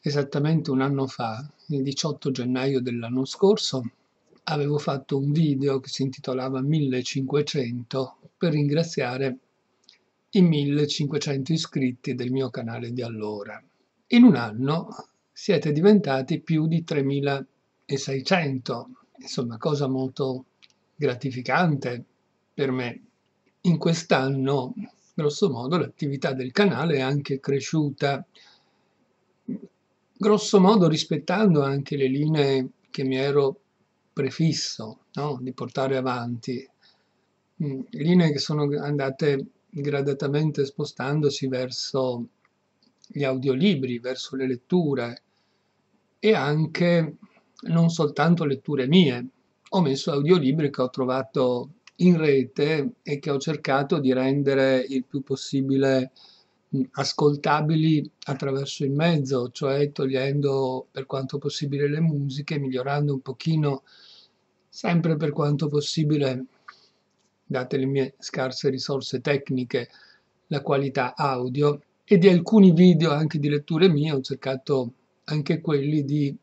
esattamente un anno fa, il 18 gennaio dell'anno scorso, avevo fatto un video che si intitolava 1500 per ringraziare i 1500 iscritti del mio canale di allora. In un anno siete diventati più di 3600, insomma cosa molto gratificante per me. In quest'anno, grosso modo, l'attività del canale è anche cresciuta grosso modo rispettando anche le linee che mi ero prefisso no? di portare avanti, mm, linee che sono andate gradatamente spostandosi verso gli audiolibri, verso le letture e anche non soltanto letture mie. Ho messo audiolibri che ho trovato in rete e che ho cercato di rendere il più possibile ascoltabili attraverso il mezzo, cioè togliendo per quanto possibile le musiche, migliorando un pochino, sempre per quanto possibile, date le mie scarse risorse tecniche, la qualità audio e di alcuni video anche di letture mie ho cercato anche quelli di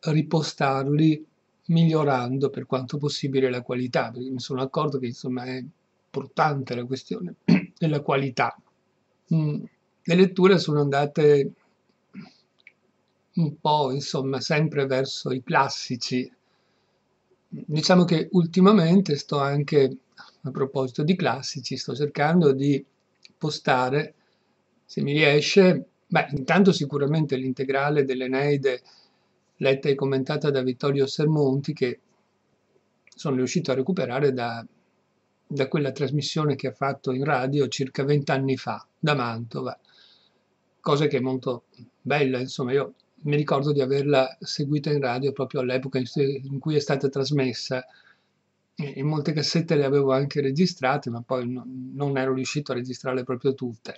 ripostarli migliorando per quanto possibile la qualità, perché mi sono accorto che insomma è importante la questione della qualità. Mm le letture sono andate un po', insomma, sempre verso i classici. Diciamo che ultimamente sto anche, a proposito di classici, sto cercando di postare, se mi riesce, beh, intanto sicuramente l'integrale dell'Eneide letta e commentata da Vittorio Sermonti, che sono riuscito a recuperare da, da quella trasmissione che ha fatto in radio circa vent'anni fa, da Mantova cosa che è molto bella, insomma io mi ricordo di averla seguita in radio proprio all'epoca in cui è stata trasmessa. E molte cassette le avevo anche registrate ma poi non ero riuscito a registrarle proprio tutte.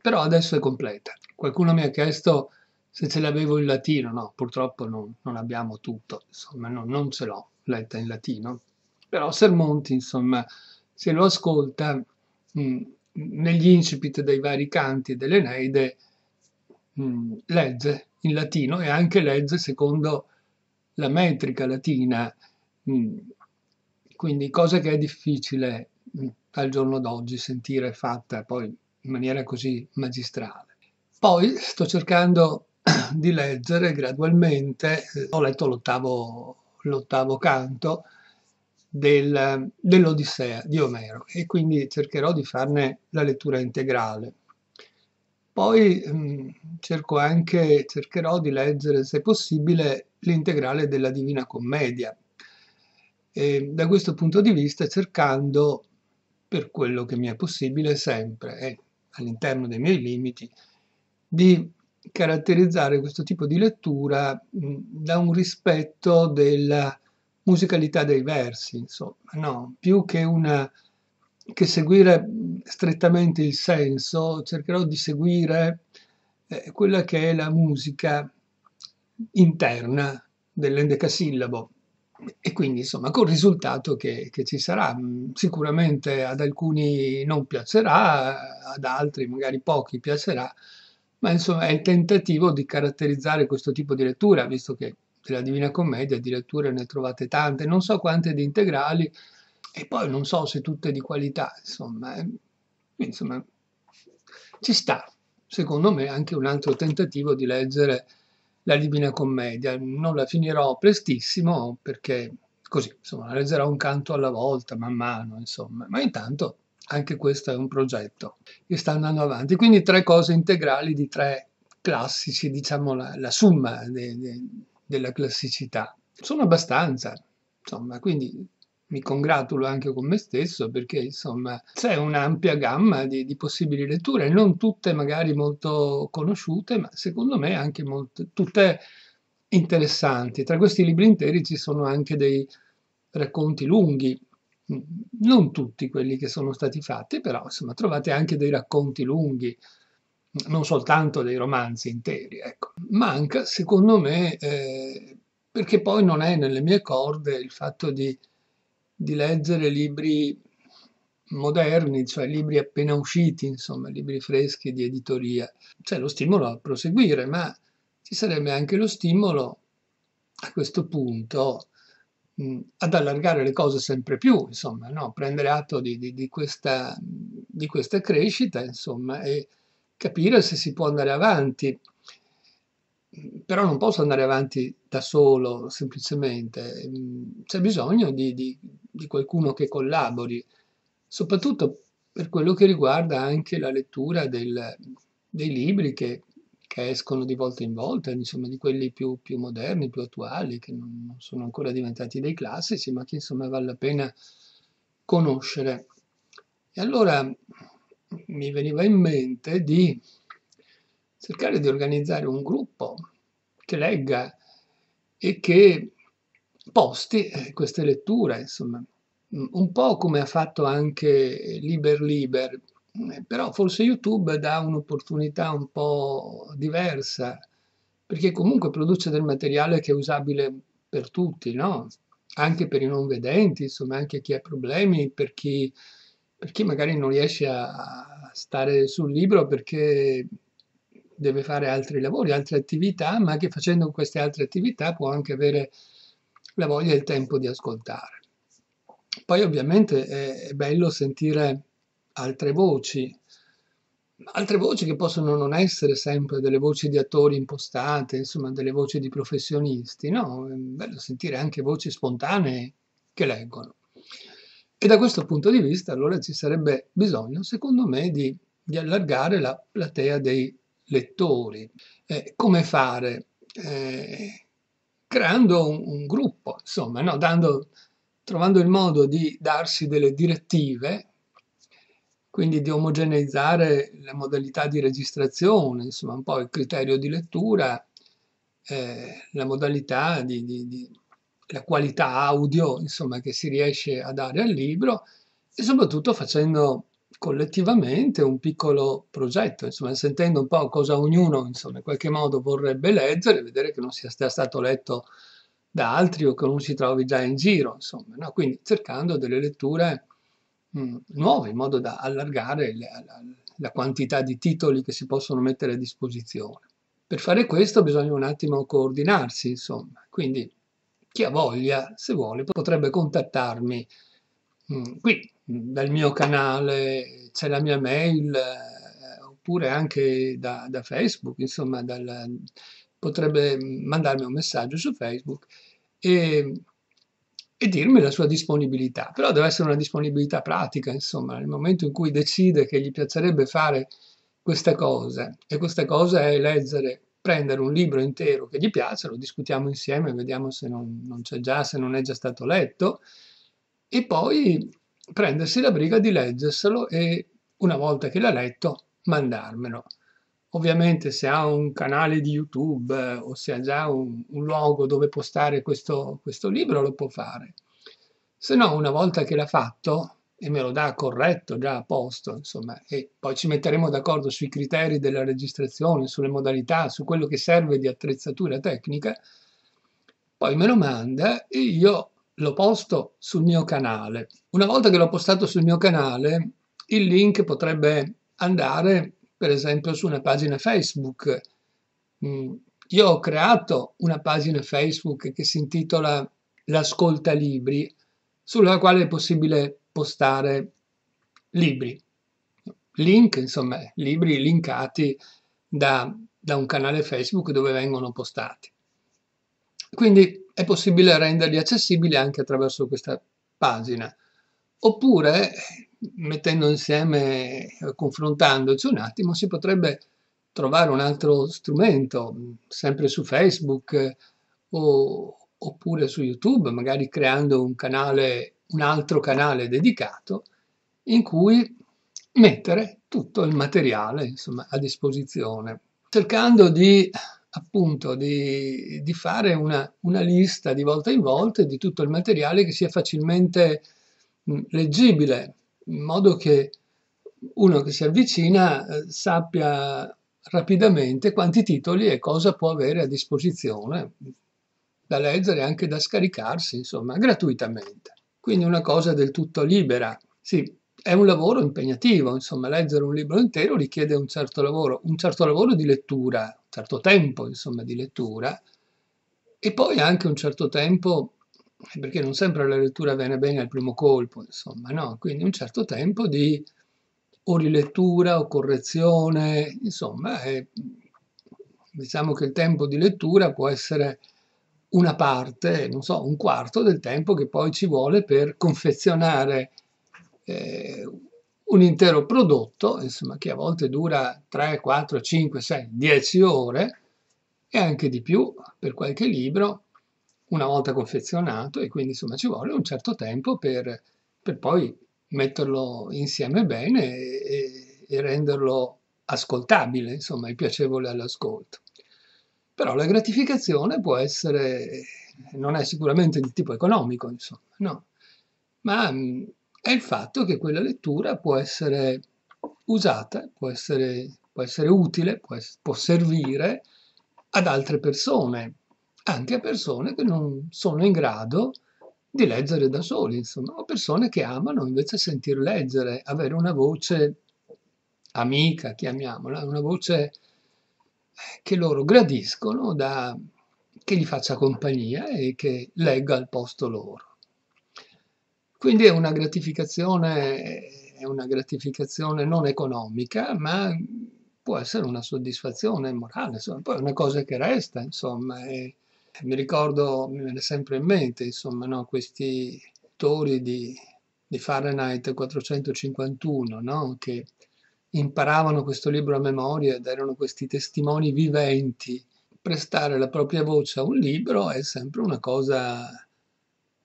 Però adesso è completa. Qualcuno mi ha chiesto se ce l'avevo in latino. No purtroppo non, non abbiamo tutto insomma no, non ce l'ho letta in latino. Però Sermonti insomma se lo ascolta mh, mm, negli incipit dei vari canti dell'Eneide mh, legge in latino e anche legge secondo la metrica latina, mh, quindi cosa che è difficile mh, al giorno d'oggi sentire fatta poi in maniera così magistrale. Poi sto cercando di leggere gradualmente, eh, ho letto l'ottavo, l'ottavo canto, del, dell'Odissea di Omero e quindi cercherò di farne la lettura integrale. Poi mh, mm, cerco anche, cercherò di leggere, se possibile, l'integrale della Divina Commedia. E da questo punto di vista cercando, per quello che mi è possibile sempre, e all'interno dei miei limiti, di caratterizzare questo tipo di lettura mh, mm, da un rispetto della musicalità dei versi, insomma, no, più che, una, che seguire strettamente il senso, cercherò di seguire eh, quella che è la musica interna dell'endecasillabo. E quindi insomma col risultato che, che, ci sarà. Sicuramente ad alcuni non piacerà ad altri magari pochi piacerà ma insomma è il tentativo di caratterizzare questo tipo di lettura visto che della Divina Commedia, addirittura ne trovate tante, non so quante di integrali e poi non so se tutte di qualità, insomma, eh, insomma ci sta, secondo me, anche un altro tentativo di leggere la Divina Commedia. Non la finirò prestissimo perché così, insomma, la leggerò un canto alla volta, man mano, insomma, ma intanto anche questo è un progetto che sta andando avanti. Quindi tre cose integrali di tre classici, diciamo la, la somma de, de, della classicità. Sono abbastanza, insomma, quindi mi congratulo anche con me stesso perché insomma c'è un'ampia gamma di, di, possibili letture, non tutte magari molto conosciute, ma secondo me anche molte, tutte interessanti. Tra questi libri interi ci sono anche dei racconti lunghi, non tutti quelli che sono stati fatti, però insomma trovate anche dei racconti lunghi, non soltanto dei romanzi interi, ecco. Manca, secondo me, eh, perché poi non è nelle mie corde il fatto di, di leggere libri moderni, cioè libri appena usciti, insomma, libri freschi di editoria. C'è lo stimolo a proseguire, ma ci sarebbe anche lo stimolo a questo punto ad allargare le cose sempre più, insomma, no? prendere atto di, di, di, questa, di questa crescita, insomma, e capire se si può andare avanti. Però non posso andare avanti da solo, semplicemente. C'è bisogno di, di, di qualcuno che collabori, soprattutto per quello che riguarda anche la lettura del, dei libri che, che, escono di volta in volta, insomma di quelli più, più moderni, più attuali, che non, sono ancora diventati dei classici, ma che insomma vale la pena conoscere. E allora mi veniva in mente di cercare di organizzare un gruppo che legga e che posti eh, queste letture, insomma, un po' come ha fatto anche Liber Liber, eh, però forse YouTube dà un'opportunità un po' diversa, perché comunque produce del materiale che è usabile per tutti, no? Anche per i non vedenti, insomma, anche chi ha problemi, per chi, per chi magari non riesce a stare sul libro perché deve fare altri lavori, altre attività, ma che facendo queste altre attività può anche avere la voglia e il tempo di ascoltare. Poi ovviamente è, bello sentire altre voci, altre voci che possono non essere sempre delle voci di attori impostate, insomma delle voci di professionisti, no? È bello sentire anche voci spontanee che leggono. E da questo punto di vista allora ci sarebbe bisogno, secondo me, di, di allargare la platea dei lettori. Eh, come fare? Eh, creando un, un, gruppo, insomma, no? Dando, trovando il modo di darsi delle direttive, quindi di omogeneizzare la modalità di registrazione, insomma, un po' il criterio di lettura, eh, la modalità di, di, di, la qualità audio, insomma, che si riesce a dare al libro e soprattutto facendo collettivamente un piccolo progetto, insomma, sentendo un po' cosa ognuno, insomma, in qualche modo vorrebbe leggere, vedere che non sia stato letto da altri o che non si trovi già in giro, insomma, no? quindi cercando delle letture mh, nuove in modo da allargare la, la, la quantità di titoli che si possono mettere a disposizione. Per fare questo bisogna un attimo coordinarsi, insomma, quindi chi ha voglia, se vuole, potrebbe contattarmi mh, qui dal mio canale, c'è la mia mail, eh, oppure anche da, da Facebook, insomma, dal, potrebbe mandarmi un messaggio su Facebook e, e, dirmi la sua disponibilità. Però deve essere una disponibilità pratica, insomma, nel momento in cui decide che gli piacerebbe fare questa cosa, e questa cosa è leggere, prendere un libro intero che gli piace, lo discutiamo insieme, vediamo se non, non c'è già, se non è già stato letto, e poi prendersi la briga di leggerselo e una volta che l'ha letto mandarmelo. Ovviamente se ha un canale di YouTube eh, o se ha già un, un luogo dove postare questo, questo libro lo può fare. Se no, una volta che l'ha fatto e me lo dà corretto, già a posto, insomma, e poi ci metteremo d'accordo sui criteri della registrazione, sulle modalità, su quello che serve di attrezzatura tecnica, poi me lo manda e io lo posto sul mio canale. Una volta che l'ho postato sul mio canale, il link potrebbe andare per esempio su una pagina Facebook. Mm, io ho creato una pagina Facebook che si intitola L'ascolta libri, sulla quale è possibile postare libri. Link, insomma, libri linkati da, da un canale Facebook dove vengono postati. Quindi è possibile renderli accessibili anche attraverso questa pagina. Oppure, mettendo insieme, confrontandoci un attimo, si potrebbe trovare un altro strumento, sempre su Facebook o, oppure su YouTube, magari creando un canale, un altro canale dedicato in cui mettere tutto il materiale insomma, a disposizione, cercando di appunto di, di fare una, una, lista di volta in volta di tutto il materiale che sia facilmente mh, leggibile, in modo che uno che si avvicina eh, sappia rapidamente quanti titoli e cosa può avere a disposizione da leggere e anche da scaricarsi, insomma, gratuitamente. Quindi una cosa del tutto libera. Sì, è un lavoro impegnativo, insomma, leggere un libro intero richiede un certo lavoro, un certo lavoro di lettura, un certo tempo, insomma, di lettura, e poi anche un certo tempo, perché non sempre la lettura viene bene al primo colpo, insomma, no? Quindi un certo tempo di o rilettura o correzione, insomma, è, diciamo che il tempo di lettura può essere una parte, non so, un quarto del tempo che poi ci vuole per confezionare eh, un intero prodotto, insomma, che a volte dura 3, 4, 5, 6, 10 ore e anche di più per qualche libro, una volta confezionato e quindi insomma ci vuole un certo tempo per, per poi metterlo insieme bene e, e renderlo ascoltabile, insomma, e piacevole all'ascolto. Però la gratificazione può essere, non è sicuramente di tipo economico, insomma, no, ma mh, è il fatto che quella lettura può essere usata, può essere, può essere utile, può, può servire ad altre persone, anche a persone che non sono in grado di leggere da soli, insomma, o persone che amano invece sentir leggere, avere una voce amica, chiamiamola, una voce che loro gradiscono, da, che gli faccia compagnia e che legga al posto loro. Quindi è una gratificazione, è una gratificazione non economica, ma può essere una soddisfazione morale, insomma, poi è una cosa che resta, insomma, e, mi ricordo, mi viene sempre in mente, insomma, no, questi autori di, di Fahrenheit 451, no, che imparavano questo libro a memoria ed erano questi testimoni viventi. Prestare la propria voce a un libro è sempre una cosa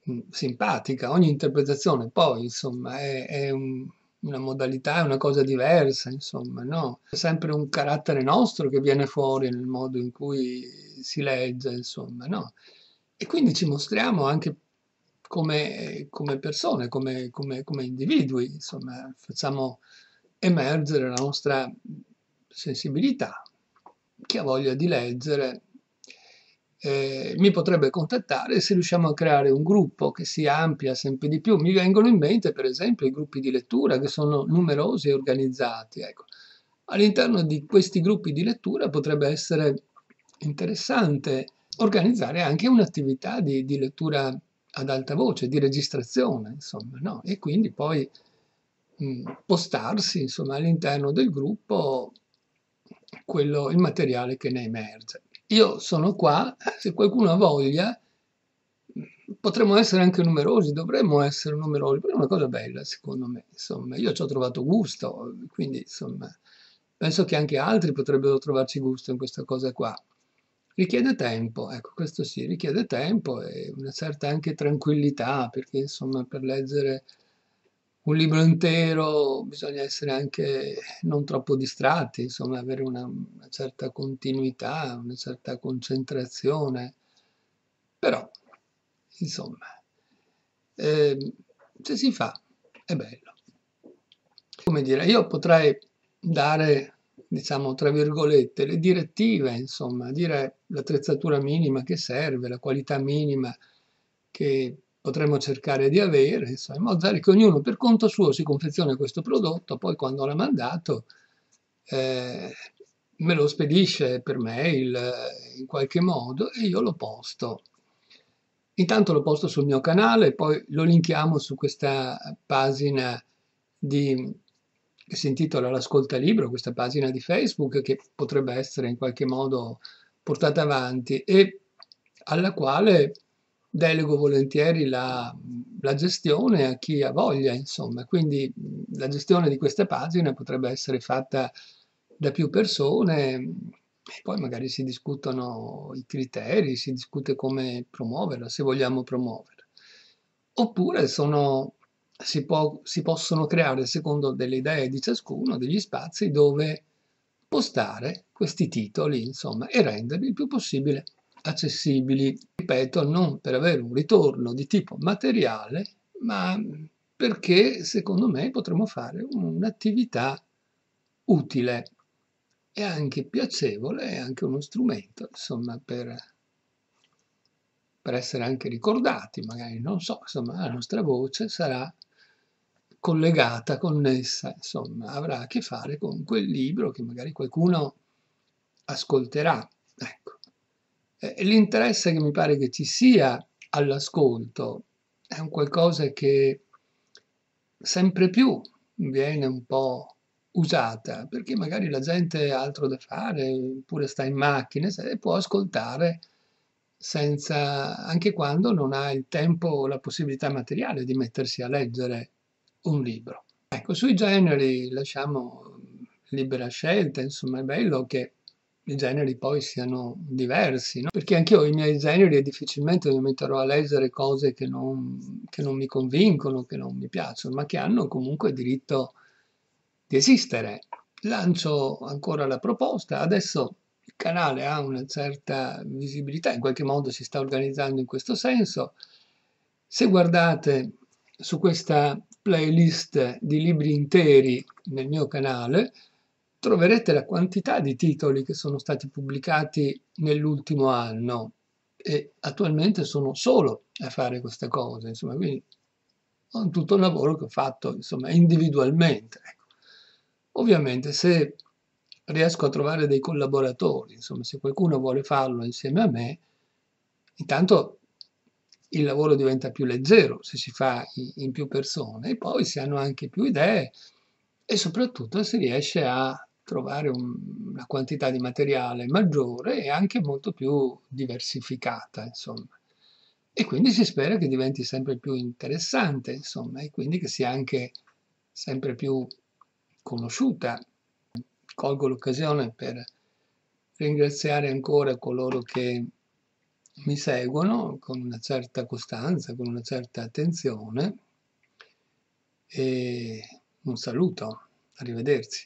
mm, simpatica, ogni interpretazione poi, insomma, è, è un, una modalità, è una cosa diversa, insomma, no? È sempre un carattere nostro che viene fuori nel modo in cui si legge, insomma, no? E quindi ci mostriamo anche come, come persone, come, come, come individui, insomma, facciamo emergere la nostra sensibilità. Chi ha voglia di leggere eh, mi potrebbe contattare se riusciamo a creare un gruppo che si amplia sempre di più. Mi vengono in mente, per esempio, i gruppi di lettura che sono numerosi e organizzati. Ecco. All'interno di questi gruppi di lettura potrebbe essere interessante organizzare anche un'attività di, di lettura ad alta voce, di registrazione, insomma, no? E quindi poi mh, postarsi, insomma, all'interno del gruppo quello, il materiale che ne emerge. Io sono qua, se qualcuno ha voglia, potremmo essere anche numerosi, dovremmo essere numerosi, però è una cosa bella secondo me, insomma, io ci ho trovato gusto, quindi insomma, penso che anche altri potrebbero trovarci gusto in questa cosa qua. Richiede tempo, ecco, questo sì, richiede tempo e una certa anche tranquillità, perché insomma per leggere un libro intero bisogna essere anche non troppo distratti, insomma, avere una, una certa continuità, una certa concentrazione. Però, insomma, eh, se si fa, è bello. Come dire, io potrei dare, diciamo, tra virgolette, le direttive, insomma, dire l'attrezzatura minima che serve, la qualità minima che potremmo cercare di avere, insomma, in modo tale che ognuno per conto suo si confeziona questo prodotto, poi quando l'ha mandato eh, me lo spedisce per mail in qualche modo e io lo posto. Intanto lo posto sul mio canale, poi lo linkiamo su questa pagina di, che si intitola L'Ascolta Libro, questa pagina di Facebook che potrebbe essere in qualche modo portata avanti e alla quale delego volentieri la, la, gestione a chi ha voglia, insomma, quindi la gestione di queste pagine potrebbe essere fatta da più persone e poi magari si discutono i criteri, si discute come promuoverla, se vogliamo promuoverla. Oppure sono, si, può, si possono creare, secondo delle idee di ciascuno, degli spazi dove postare questi titoli, insomma, e renderli il più possibile accessibili, ripeto, non per avere un ritorno di tipo materiale, ma perché secondo me potremmo fare un'attività utile e anche piacevole e anche uno strumento, insomma, per, per essere anche ricordati, magari, non so, insomma, la nostra voce sarà collegata, connessa, insomma, avrà a che fare con quel libro che magari qualcuno ascolterà. Ecco. E l'interesse che mi pare che ci sia all'ascolto è un qualcosa che sempre più viene un po' usata, perché magari la gente ha altro da fare, oppure sta in macchina e può ascoltare senza, anche quando non ha il tempo o la possibilità materiale di mettersi a leggere un libro. Ecco, sui generi lasciamo libera scelta, insomma è bello che i generi poi siano diversi, no? perché anche io ho i miei generi difficilmente mi metterò a leggere cose che non, che non mi convincono, che non mi piacciono, ma che hanno comunque diritto di esistere. Lancio ancora la proposta, adesso il canale ha una certa visibilità, in qualche modo si sta organizzando in questo senso. Se guardate su questa playlist di libri interi nel mio canale, troverete la quantità di titoli che sono stati pubblicati nell'ultimo anno e attualmente sono solo a fare queste cose, insomma, quindi ho tutto il lavoro che ho fatto insomma, individualmente. Ecco. Ovviamente se riesco a trovare dei collaboratori, insomma, se qualcuno vuole farlo insieme a me, intanto il lavoro diventa più leggero se si fa in più persone e poi si hanno anche più idee e soprattutto si riesce a trovare un, una quantità di materiale maggiore e anche molto più diversificata, insomma. E quindi si spera che diventi sempre più interessante, insomma, e quindi che sia anche sempre più conosciuta. Colgo l'occasione per ringraziare ancora coloro che mi seguono con una certa costanza, con una certa attenzione e un saluto, arrivederci.